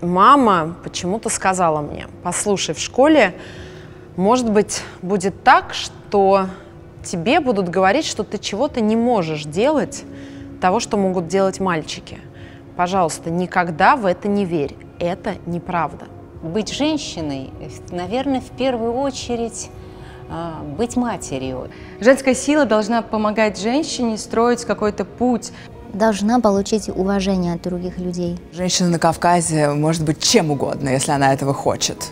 Мама почему-то сказала мне, послушай, в школе, может быть, будет так, что тебе будут говорить, что ты чего-то не можешь делать, того, что могут делать мальчики. Пожалуйста, никогда в это не верь. Это неправда. Быть женщиной, наверное, в первую очередь а, быть матерью. Женская сила должна помогать женщине строить какой-то путь. Должна получить уважение от других людей. Женщина на Кавказе может быть чем угодно, если она этого хочет.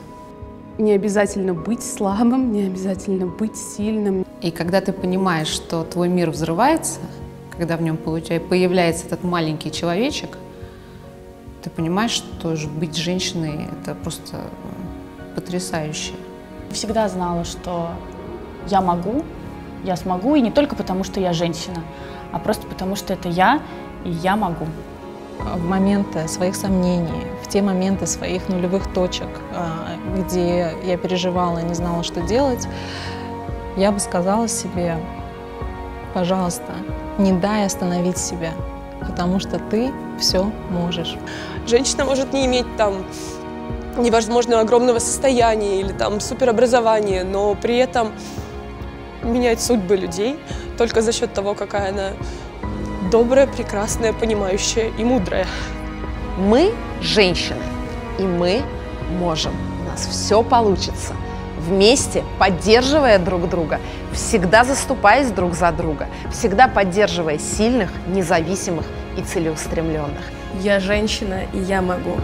Не обязательно быть слабым, не обязательно быть сильным. И когда ты понимаешь, что твой мир взрывается, когда в нем появляется этот маленький человечек, ты понимаешь, что быть женщиной – это просто потрясающе. Всегда знала, что я могу, я смогу, и не только потому, что я женщина, а просто потому, что это я, и я могу. В моменты своих сомнений, в те моменты своих нулевых точек, а, где я переживала и не знала, что делать, я бы сказала себе, пожалуйста, не дай остановить себя, потому что ты все можешь. Женщина может не иметь там невозможно огромного состояния или там суперобразования, но при этом менять судьбы людей только за счет того, какая она добрая, прекрасная, понимающая и мудрая. Мы женщины, и мы можем. У нас все получится. Вместе, поддерживая друг друга, всегда заступаясь друг за друга, всегда поддерживая сильных, независимых и целеустремленных. Я женщина, и я могу.